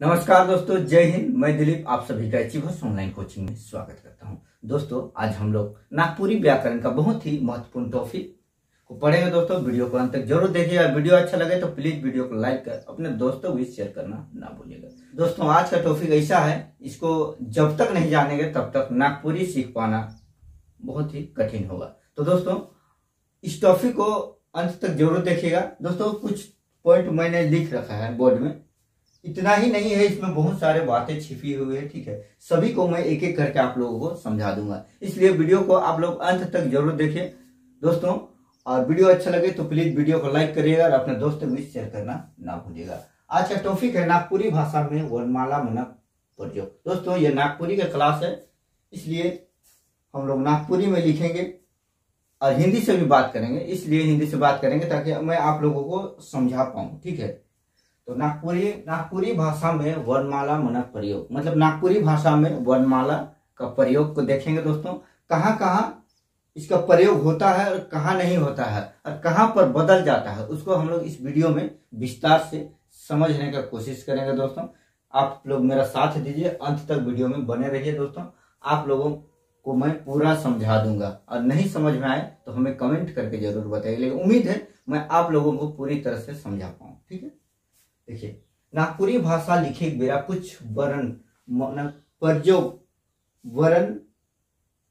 नमस्कार दोस्तों, जय हिंद। मैं दिलीप, आप सभी का एचिवर्स ऑनलाइन कोचिंग में स्वागत करता हूँ। दोस्तों, आज हम लोग नागपुरी व्याकरण का बहुत ही महत्वपूर्ण टॉपिक को पढ़ेंगे। दोस्तों, वीडियो को अंत तक ज़रूर देखिएगा वीडियो अच्छा लगे तो प्लीज़ वीडियो को लाइक कर, अपने दोस्तों भी शेयर करना ना भूलिएगा। दोस्तों, आज का टॉपिक ऐसा है, इसको जब तक नहीं जानेंगे, तब तक नागपुरी सीख पाना बहुत ही कठिन होगा। तो दोस्तों, इस टॉपिक को अंत तक ज़रूर देखिएगा। दोस्तों, कुछ पॉइंट मैंने लिख रखा है बोर्ड में। इतना ही नहीं है, इसमें बहुत सारे बातें छिपी हुई है, ठीक है? सभी को मैं एक एक करके आप लोगों को समझा दूँगा। इसलिए वीडियो को आप लोग अंत तक ज़रूर देखिए दोस्तों, और वीडियो अच्छा लगे तो प्लीज़ वीडियो को लाइक करिएगा और अपने दोस्तों में शेयर करना ना भूलिएगा। आज का टॉपिक है नागपुरी भाषा में वर्णमाला मनक प्रयोग दोस्तों, ये नागपुरी का क्लास है, इसलिए हम लोग नागपुरी में लिखेंगे और हिंदी से भी बात करेंगे, इसलिए हिंदी से बात करेंगे ताकि मैं आप लोगों को समझा पाऊँ, ठीक है? तो नागपुरी नागपुरी भाषा में वर्णमाला मनक प्रयोग। मतलब नागपुरी भाषा में वर्णमाला का प्रयोग को देखेंगे दोस्तों। कहाँ कहाँ इसका प्रयोग होता है और कहाँ नहीं होता है और कहाँ पर बदल जाता है, उसको हम लोग इस वीडियो में विस्तार से समझने का कोशिश करेंगे दोस्तों। आप लोग मेरा साथ दीजिए, अंत तक वीडियो में बने रहिए दोस्तों। आप लोगों को मैं पूरा समझा दूँगा। और नहीं समझ में आए तो हमें कमेंट करके ज़रूर बताइए। लेकिन उम्मीद है मैं आप लोगों को पूरी तरह से समझा पाऊँ। ठीक है? देखिए, नागपुरी भाषा लिखे बेरा कुछ वर्ण प्रयोग वर्ण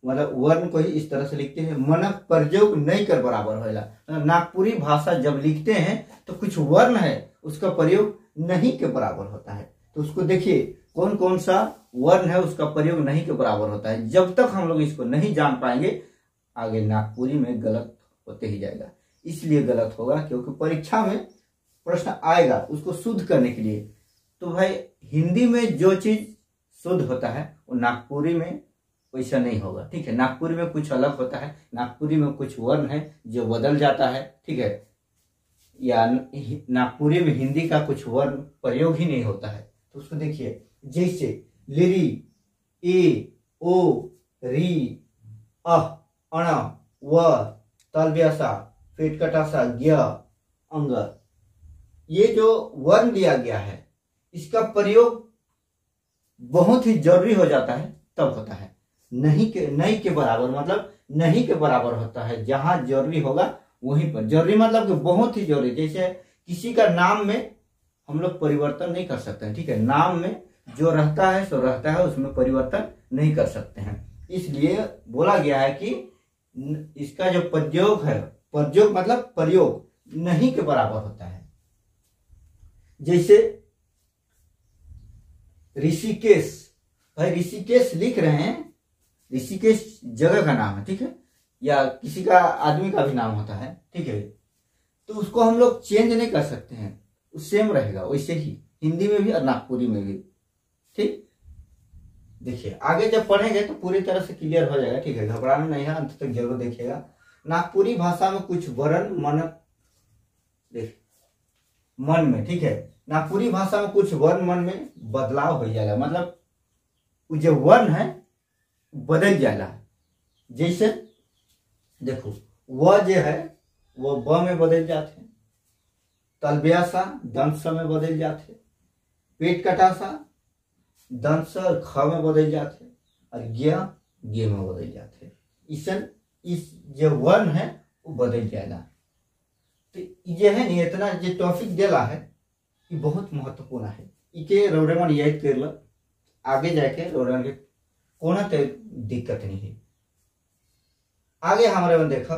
मतलब वर्ण को ही इस तरह से लिखते हैं मन प्रयोग नहीं कर बराबर होगा नागपुरी भाषा जब लिखते हैं तो कुछ वर्ण है, उसका प्रयोग नहीं के बराबर होता है। तो उसको देखिए कौन कौन सा वर्ण है, उसका प्रयोग नहीं के बराबर होता है। जब तक हम लोग इसको नहीं जान पाएँगे, आगे नागपुरी में गलत होते ही जाएगा। इसलिए गलत होगा, क्योंकि परीक्षा में प्रश्न आएगा उसको शुद्ध करने के लिए। तो भाई, हिंदी में जो चीज़ शुद्ध होता है, वो नागपुरी में वैसा नहीं होगा, ठीक है? नागपुरी में कुछ अलग होता है, नागपुरी में कुछ वर्ण है जो बदल जाता है, ठीक है? या नागपुरी में हिंदी का कुछ वर्ण प्रयोग ही नहीं होता है। तो उसको देखिए, जैसे लिरी, ए, ओ, री, अह, अण, व, तलव्यासा पेटकटासा ज्ञ अंग। ये जो वर्ण दिया गया है, इसका प्रयोग बहुत ही ज़रूरी हो जाता है, तब होता है। नहीं के नहीं के बराबर मतलब नहीं के बराबर होता है। जहाँ ज़रूरी होगा, वहीं पर। ज़रूरी मतलब कि बहुत ही ज़रूरी। जैसे किसी का नाम में हम लोग परिवर्तन नहीं कर सकते हैं, ठीक है? नाम में जो रहता है, सो रहता है, उसमें परिवर्तन नहीं कर सकते हैं। इसलिए बोला गया है कि इसका जो प्रयोग है, प्रयोग मतलब प्रयोग, नहीं के बराबर होता है। जैसे ऋषिकेश, भाई ऋषिकेश लिख रहे हैं। ऋषिकेश जगह का नाम है, ठीक है? या किसी का, आदमी का भी नाम होता है, ठीक है? तो उसको हम लोग चेंज नहीं कर सकते हैं। सेम रहेगा, वैसे ही। हिंदी में भी और नागपुरी में भी, ठीक? देखिए, आगे जब पढ़ेंगे तो पूरी तरह से क्लियर हो जाएगा, ठीक है? घबराना नहीं है, अंत तक ज़रूर देखिएगा। नागपुरी भाषा में कुछ वर्ण मन देख मन में, ठीक है? नागपुरी भाषा में कुछ वर्ण मन में बदलाव हो जाएगा मतलब जो वर्ण है बदल जाएगा जैसे, देखो, व जो है, वो ब में बदल जाते तलब्यासा दंत में बदल जाते पेट कटासा दंत और ख में बदल जाते और ज्ञ गे में बदल जाते इसन इस जो वर्ण है, वो बदल जाएगा तो ये है नहीं इतना जो टॉपिक दिला है, ये बहुत महत्वपूर्ण है। इके रौरेमन याद कर लो, आगे जाके रौरेमन के कोना तो दिक्कत नहीं है। आगे हमारे में देखा,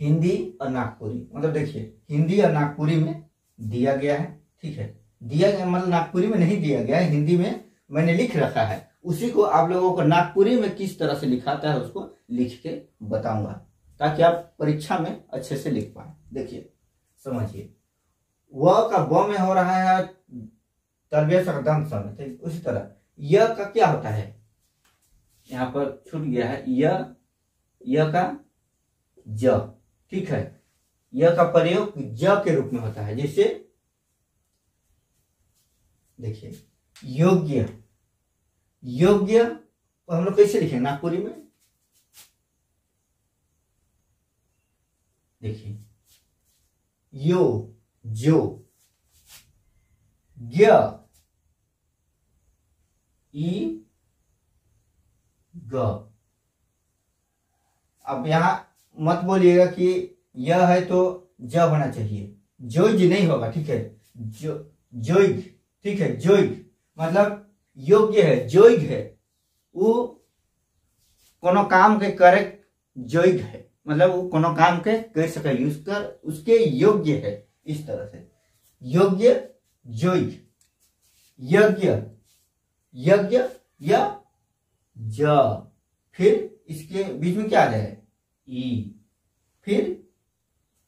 हिंदी और नागपुरी मतलब देखिए, हिंदी और नागपुरी में दिया गया है, ठीक है? दिया गया मतलब नागपुरी में नहीं दिया गया है, हिंदी में मैंने लिख रखा है। उसी को आप लोगों को नागपुरी में किस तरह से लिखाता है उसको लिख के बताऊँगा। ताकि आप परीक्षा में अच्छे से लिख पाए। देखिए, समझिए। व का ब में हो रहा है तरबियत समय उसी तरह। य का क्या होता है? यहाँ पर छूट गया है। य यह का ज, ठीक है? यह का प्रयोग ज के रूप में होता है। जैसे, देखिए, योग्य। योग्य हम लोग कैसे लिखेंगे नागपुरी में देखिए। यो, जो ज्ञ ई, ग। अब यहाँ मत बोलिएगा कि यह है तो ज होना चाहिए। जोज नहीं होगा, ठीक है? जो जोग ठीक है? जोग मतलब योग्य है जोग है। वो कोनो काम के करे जोग है। मतलब वो कोनो काम के, कर सके उसका, उसके योग्य है, इस तरह से। योग्य जोग यज्ञ यज्ञ या ज। फिर इसके बीच में क्या आ जाए? ई। फिर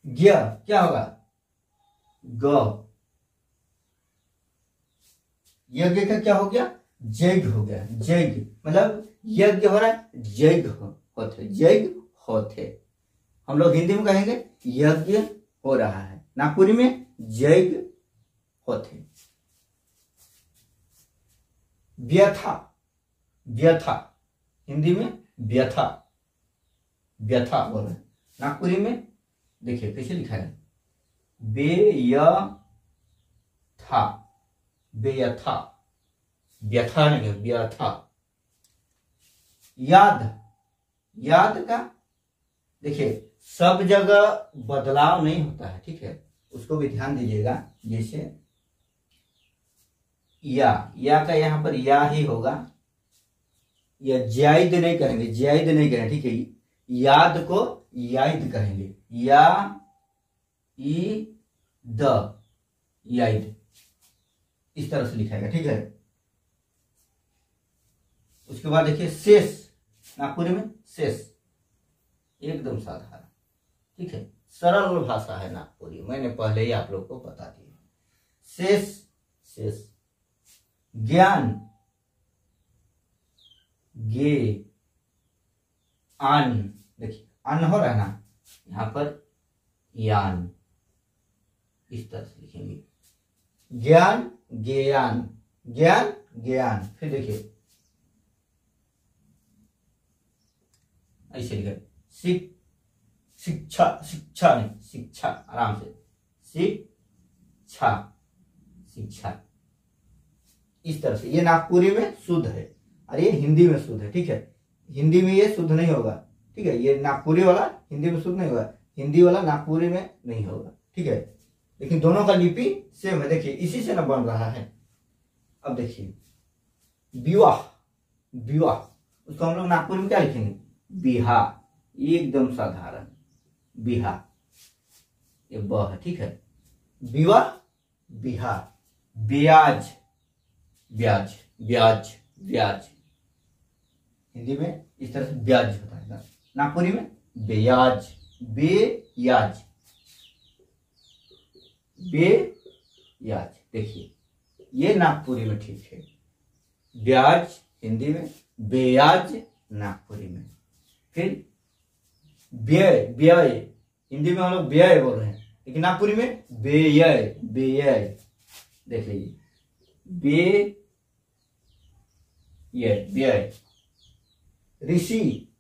ज्ञ क्या होगा? ग। यज्ञ का क्या हो गया? जैग हो गया। जैग मतलब यज्ञ हो रहा है जैग होते जैग होते। हम लोग हिंदी में कहेंगे, यज्ञ हो रहा है। नागपुरी में जैग होते व्यथा व्यथा। हिंदी में व्यथा व्यथा बोल। रहे नागपुरी में, देखिए कैसे लिखा है। बेयथा बेयथा व्यथा नहीं व्यथा। याद याद का, देखिए सब जगह बदलाव नहीं होता है, ठीक है? उसको भी ध्यान दीजिएगा, जैसे या या का यहाँ पर या ही होगा। या जायद नहीं कहेंगे जायद नहीं कहेंगे ठीक है? याद को याद कहेंगे या, ई, द याद इस तरह से लिखाएगा, ठीक है? उसके बाद देखिए, शेष, नागपुरी में शेष, एकदम साधारण। ठीक है? सरल भाषा है नागपुरी। मैंने पहले ही आप लोग को बता दिया। शेष शेष। ज्ञान। गे। आन। देखिए अन हो रहा है ना? यहाँ पर यान। इस तरह से लिखेंगे। ज्ञान ज्ञान। ज्ञान ज्ञान। फिर देखिए। ऐसे लिखे। शिक शिक्षा शिक्षा नहीं, शिक्षा, आराम से। शिक्षा शिक्षा। इस तरह से। ये नागपुरी में शुद्ध है और ये हिंदी में शुद्ध है, ठीक है? हिंदी में ये शुद्ध नहीं होगा, ठीक है? ये नागपुरी वाला हिंदी में शुद्ध नहीं होगा, हिंदी वाला नागपुरी में नहीं होगा, ठीक है? लेकिन दोनों का लिपि सेम है। देखिए, इसी से ना बन रहा है। अब देखिए, विवाह विवाह, उसको हम लोग नागपुर में क्या लिखेंगे? बिहा एकदम साधारण। बिहा ये ब है, ठीक है? विवाह बिहा ब्याज ब्याज ब्याज ब्याज। हिंदी में इस तरह से ब्याज होता है नागपुरी में ब्याज, बेयाज। बेयाज, देखिए, ये नागपुरी में ठीक है। ब्याज, हिंदी में ब्याज, नागपुरी में। फिर व्यय व्यय हिंदी में हम लोग व्यय बोल रहे हैं। लेकिन नागपुरी में व्यय व्यय देख लीजिए। बे व्यय ऋषि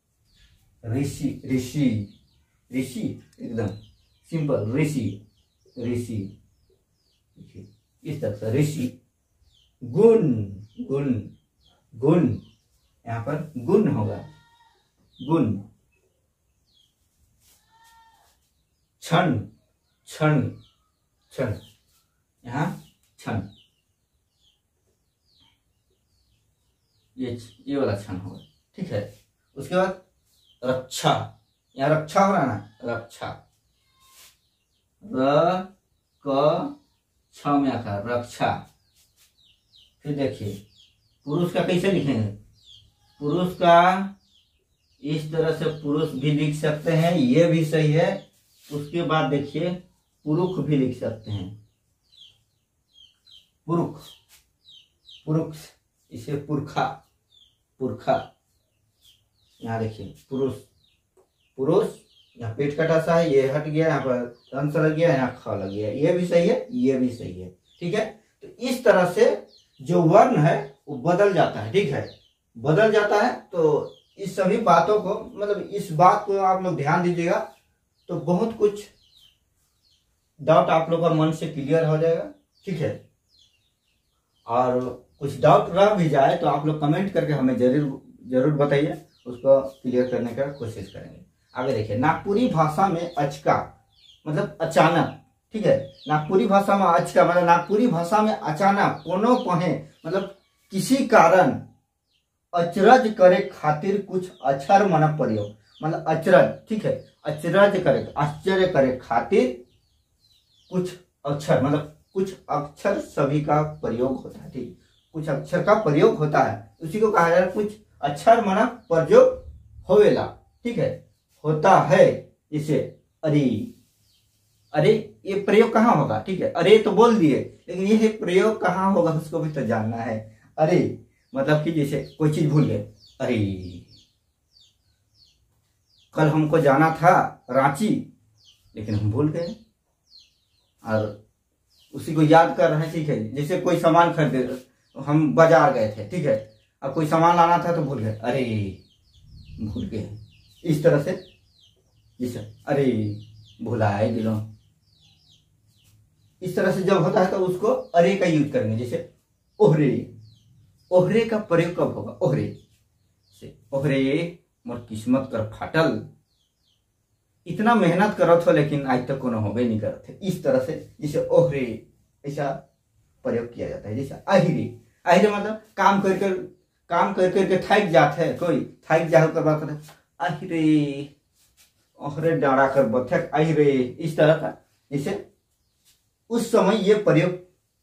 ऋषि ऋषि ऋषि, एकदम। सिंपल, ऋषि ऋषि। इस तरह से ऋषि। गुण गुण गुण। यहाँ पर गुण होगा। गुण। क्षण क्षण क्षण यहाँ क्षण ये ये वाला क्षण होगा, ठीक है? उसके बाद रक्षा, यहाँ रक्षा हो रहा है ना? रक्षा। र, क, छ में आकर रक्षा। फिर देखिए, पुरुष का कैसे लिखेंगे? पुरुष का इस तरह से पुरुष भी लिख सकते हैं, ये भी सही है उसके बाद देखिए पुरुष भी लिख सकते हैं। पुरुष पुरुष इसे पुरखा पुरखा। यहाँ देखिए, पुरुष पुरुष, यहाँ पेट कटा सा है, ये हट गया, यहाँ पर अंश लग गया, यहाँ ख लग गया। ये भी सही है, ये भी सही है, ठीक है? तो इस तरह से जो वर्ण है, वो बदल जाता है, ठीक है? बदल जाता है तो इस सभी बातों को मतलब इस बात को आप लोग ध्यान दीजिएगा। तो बहुत कुछ डाउट आप लोग का मन से क्लियर हो जाएगा, ठीक है? और कुछ डाउट रह भी जाए तो आप लोग कमेंट करके हमें ज़रूर ज़रूर बताइए, उसको क्लियर करने का कोशिश करेंगे। आगे देखिए, नागपुरी भाषा में अचका मतलब अचानक, ठीक है? नागपुरी भाषा में अचका मतलब नागपुरी भाषा में अचानक, कोनो पहे मतलब किसी कारण अचरज करे खातिर कुछ अक्षर मन प्रयोग मतलब अचरज, ठीक है? अचरज करे आश्चर्य करे खातिर कुछ अक्षर मतलब कुछ अक्षर सभी का प्रयोग होता है, ठीक? कुछ अक्षर का प्रयोग होता है, उसी को कहा जाता है कुछ अक्षर मना प्रयोग होवेला, ठीक है? होता है इसे अरे अरे ये प्रयोग कहाँ होगा, ठीक है? अरे तो बोल दिए, लेकिन ये प्रयोग कहाँ होगा उसको भी तो जानना है। अरे मतलब कि जैसे कोई चीज़ भूल गए, अरे कल हमको जाना था रांची, लेकिन हम भूल गए। और उसी को याद कर रहे हैं, ठीक है, जैसे कोई सामान खरीदे, हम बाज़ार गए थे, ठीक है, अब कोई सामान लाना था तो भूल गए। अरे, भूल गए। इस तरह से जैसे अरे, भुलाए दिलो। इस तरह से जब होता है तो उसको अरे का यूज़ करेंगे, जैसे ओहरे। ओहरे का प्रयोग कब होगा? ओहरे से। ओहरे मोर किस्मत कर फाटल। इतना मेहनत करत हो, लेकिन आज तक कोनो होबे नहीं करत इस तरह से जैसे ओहरे, ऐसा प्रयोग किया जाता है, जैसे आहिरे आहिरे मतलब काम कर कर, काम कर करके थक जाते है कोई। थक जा कर बात करे आहिरे ओहरे डाड़ा कर बथक आहिरे इस तरह का। जैसे उस समय ये प्रयोग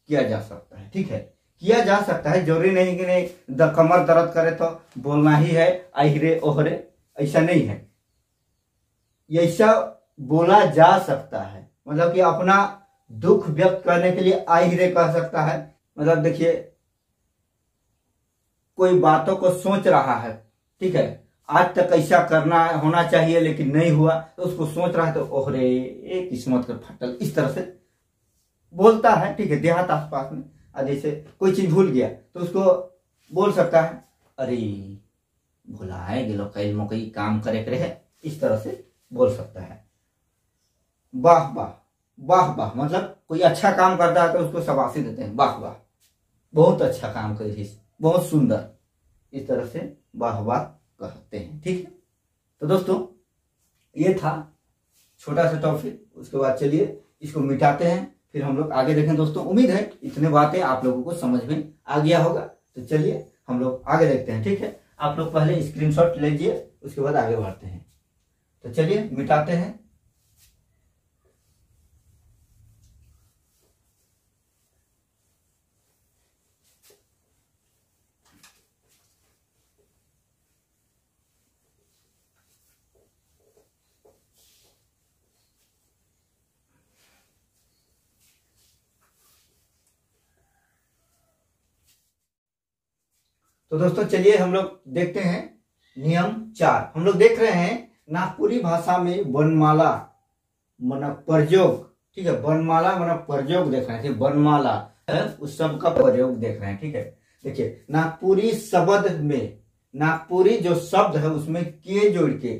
किया जा सकता है, ठीक है? किया जा सकता है। ज़रूरी नहीं कि नहीं द कमर दर्द करे तो बोलना ही है आहिरे ओहरे, ऐसा नहीं है। ऐसा बोला जा सकता है। मतलब कि अपना दुख व्यक्त करने के लिए आहिरे कह सकता है। मतलब देखिए, कोई बातों को सोच रहा है, ठीक है, आज तक ऐसा करना होना चाहिए लेकिन नहीं हुआ तो उसको सोच रहा है तो ओहरे किस्मत का फटल, इस तरह से बोलता है, ठीक है, देहात आसपास में। जैसे कोई चीज़ भूल गया तो उसको बोल सकता है, अरे, भुलाए गिलो कई मकई काम करे करे है। इस तरह से बोल सकता है। वाह वाह वाह वाह मतलब कोई अच्छा काम करता है तो उसको शबाशी देते हैं। वाह वाह, बहुत अच्छा काम करी बहुत सुंदर। इस तरह से वाह वाह कहते हैं, ठीक है? तो दोस्तों, ये था छोटा सा टॉपिक उसके बाद चलिए इसको मिटाते हैं। फिर हम लोग आगे देखें दोस्तों, उम्मीद है इतने बातें आप लोगों को समझ में आ गया होगा। तो चलिए, हम लोग आगे देखते हैं, ठीक है? आप लोग पहले स्क्रीनशॉट लीजिए, उसके बाद आगे बढ़ते हैं। तो चलिए, मिटाते हैं। तो दोस्तों, चलिए हम लोग देखते हैं नियम चार। हम लोग देख रहे हैं नागपुरी भाषा में वनमाला मन प्रयोग ठीक है, वनमाला मन प्रयोग देख रहे हैं। वनमाला उस सब का प्रयोग देख रहे हैं। ठीक है, देखिए, नागपुरी शब्द में, नागपुरी जो शब्द है, उसमें के जोड़ के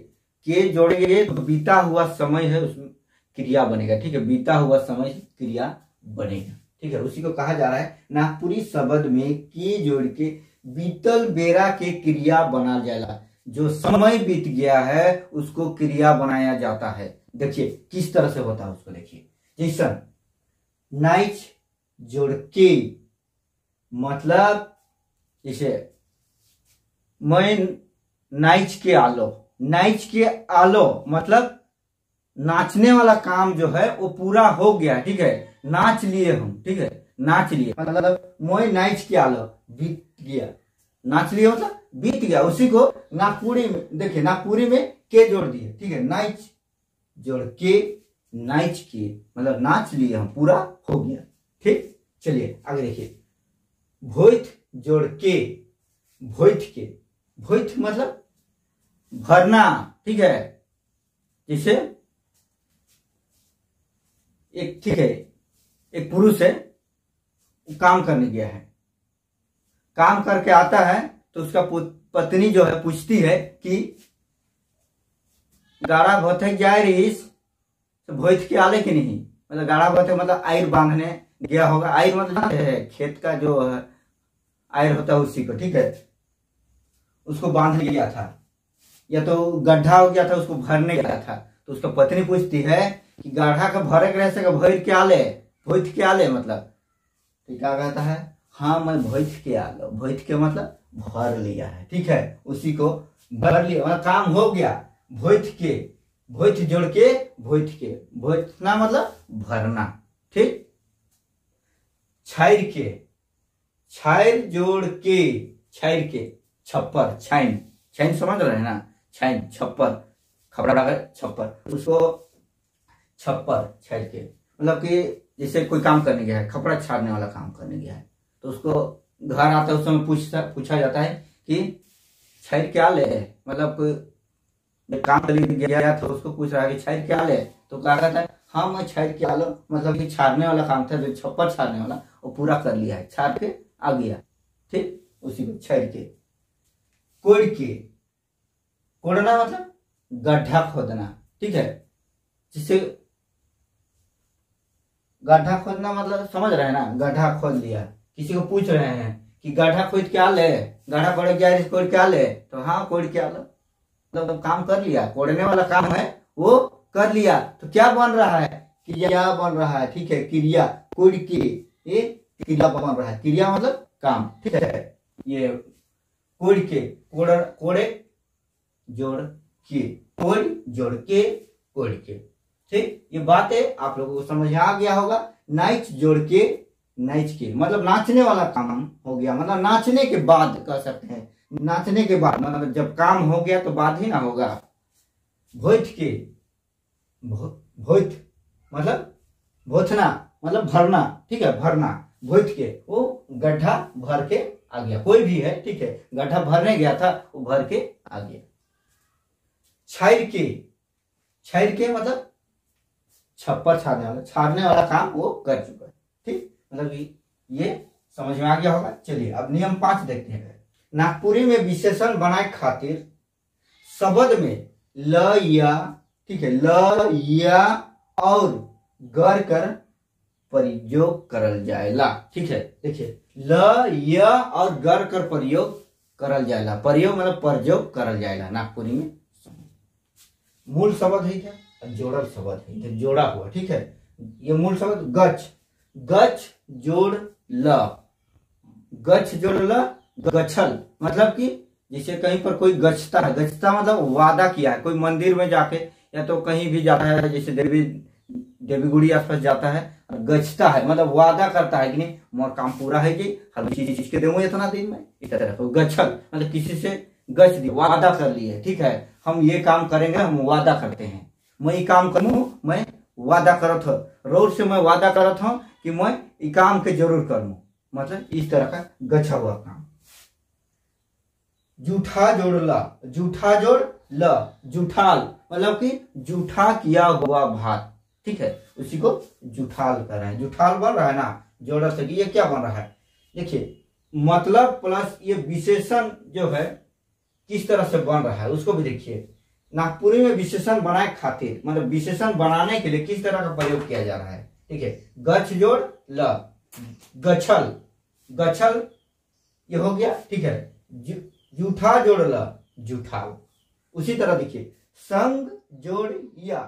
के जोड़ेंगे तो बीता हुआ समय है उसमें क्रिया बनेगा। ठीक है, बीता हुआ समय क्रिया बनेगा। ठीक है, उसी को कहा जा रहा है, नागपुरी शब्द में के जोड़ के बीतल बेरा के क्रिया बना जाला। जो समय बीत गया है, उसको क्रिया बनाया जाता है। देखिए, किस तरह से होता है उसको देखिए। जैसन, नाइच जोड़ के मतलब जैसे, मैं नाइच के आलो। नाइच के आलो मतलब नाचने वाला काम जो है, वो पूरा हो गया, ठीक है? नाच लिए हम, ठीक है? नाच लिए। मतलब मोय नाच के आलो। गया। नाच लिया मतलब बीत गया। उसी को नागपुरी में, देखिए, नागपुरी में के जोड़ दिए। ठीक है नाच जोड़ के नाच के। मतलब नाच लिए हम, पूरा हो गया। ठीक, चलिए, आगे देखिए। भोत जोड़ के भोत के। भोत मतलब भरना। ठीक है, जैसे एक, ठीक है, एक पुरुष है काम करने गया है। काम करके आता है तो उसका पत्नी जो है पूछती है कि गाड़ा भोथे जाए रहीस तो भोथ के आले कि नहीं? मतलब गाड़ा भोथे मतलब आयर बांधने गया होगा। आयर मतलब है, खेत का जो आयर होता है उसी को, ठीक है? उसको बाँध लिया था। या तो गड्ढा हो गया था, उसको भरने गया था। तो उसका पत्नी पूछती है कि गाढ़ा का भरे के रह सके भर क्या ले भोत क्या ले मतलब। तो क्या कहता है? हाँ मैं भोत के आ लो भोत के मतलब भर लिया है, ठीक है? उसी को भर लिया। मतलब काम हो गया। भोत के भोत जोड़ के भोत के। भोतना मतलब भरना, ठीक? छैर के छैर जोड़ के छैर के, छप्पर, छाइन। छैन समझ रहे हैं ना? छैन छप्पर खबरा छप्पर। उसको छप्पर छैर के। मतलब कि जैसे कोई काम करने गया है कपड़ा छाड़ने वाला काम करने गया है। तो उसको घर आता है उस समय पूछता पूछा जाता है कि छैर क्या ले? मतलब कोई काम गया तो उसको पूछ रहा है कि छैर क्या ले? तो कहा कहता है हाँ मैं छैर क्या लो? मतलब कि छाड़ने वाला काम था, जो छप्पर छाड़ने वाला, वो पूरा कर लिया है, छाड़ के आ गया। ठीक? उसी को छैर के। कोड़ के। कोड़ना मतलब गड्ढा खोदना। ठीक है? जिससे गड्ढा खोदना मतलब समझ रहे हैं ना? गड्ढा खोद लिया। किसी को पूछ रहे हैं कि गड्ढा खोद क्या ले? गड्ढा कोड़ क्या कोड़ क्या ले? तो हाँ कोड़ क्या लो। मतलब तो काम कर लिया। कोड़ने वाला काम है, वो कर लिया। तो क्या बन रहा है? क्रिया बन रहा है, ठीक है? क्रिया कोड़ की, ये क्रिया बन रहा है। क्रिया मतलब काम, ठीक है? ये कोड़ के कोड़ कोड़े जोड़ के कोड़ जोड़ के कोड़ के। ठीक? ये बातें आप लोगों को समझ आ गया होगा। नाइच जोड़ के नाइच के। मतलब नाचने वाला काम हो गया। मतलब नाचने के बाद कह सकते हैं। नाचने के बाद मतलब जब काम हो गया तो बाद ही ना होगा। भोत के। भोत मतलब भोथना। मतलब भरना। ठीक है, भरना। भोत के। वो गड्ढा भर के आ गया। कोई भी है, ठीक है। गड्ढा भरने गया था, वो भर के आ गया। छैर के। छैर के मतलब छप्पर छाड़ने वाला छाड़ने वाला काम वो कर चुका है। ठीक? मतलब ये समझ में आ गया होगा। चलिए, अब नियम पाँच देखते हैं। नागपुरी में विशेषण बनाए खातिर शब्द में ल, या, ठीक है, ल, या, और गर कर प्रयोग करल जाएला। ठीक है, देखिए, ल, या, और गर कर प्रयोग करल जाएला। प्रयोग मतलब प्रयोग करल जाएला नागपुरी में। मूल शब्द है क्या? जोड़ल शब्द है, जोड़ा हुआ, ठीक है। ये मूल शब्द गच। गच जोड़ ल। गच जोड़ ल गछल मतलब कि जैसे कहीं पर कोई गचता है। गचता मतलब वादा किया है। कोई मंदिर में जाके या तो कहीं भी जाता है, जैसे देवी देवी गुड़ी आसपास जाता है गचता है। मतलब वादा करता है कि नहीं, मोर काम पूरा है कि हम चीज़ चीज़ के दूँगा इतना दिन में। इस तरह तो गच्छल मतलब किसी से गच दी वादा कर लिए। ठीक है? हम ये काम करेंगे, हम वादा करते हैं। मैं ये काम करूँ, मैं वादा करत हूँ। रोज से मैं वादा करत हूँ कि मैं ये काम के ज़रूर करूँ मतलब इस तरह का गच्छा हुआ काम। जूठा जोड़ ला, जूठा जोड़ ल, जूठाल। मतलब कि जूठा किया हुआ भात। ठीक है? उसी को जूठाल कर रहे हैं। जूठाल बन रहा है ना? जोड़ से ये क्या बन रहा है? देखिए मतलब प्लस ये विशेषण जो है, किस तरह से बन रहा है, उसको भी देखिए। नागपुरी में विशेषण बनाए खातिर मतलब विशेषण बनाने के लिए किस तरह का प्रयोग किया जा रहा है? ठीक है गछ जोड़ ल, गछल गछल, ये हो गया, ठीक है जूठा जोड़ ल जूठा उसी तरह देखिए, संग जोड़ या।